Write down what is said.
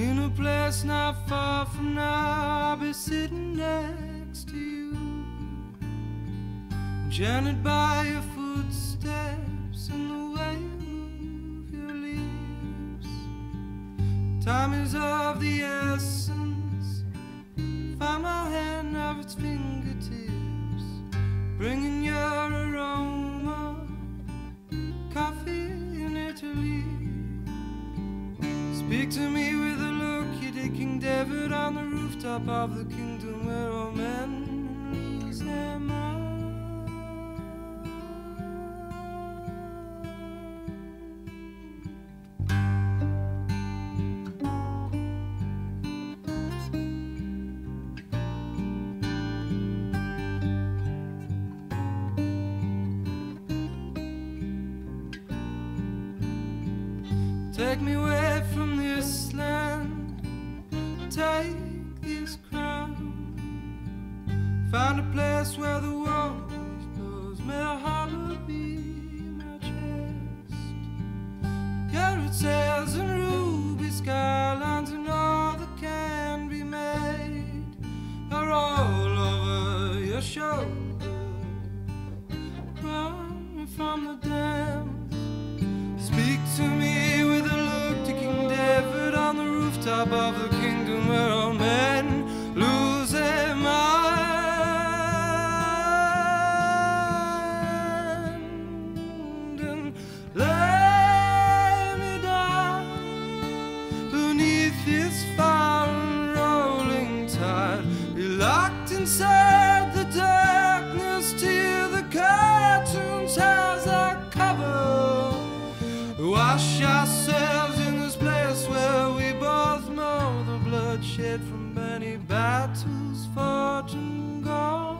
In a place not far from now, I'll be sitting next to you. Enchanted by your footsteps and the way you move your lips. Time is of the essence. Find my hand of its fingertips, bringing your aroma. Coffee in Italy. Speak to me rooftop of the kingdom where all men lose their minds. Take me away from this land. Take Find a place where the warm breeze blows. May a hollow be my chest. Carrot sails and ruby skylines and all that can be made are all over your shoulder. Run from the dams. Speak to me with a look to King David on the rooftop of the inside the darkness till the curtains. Wash ourselves in this place where we both know the bloodshed from many battles fought and gone.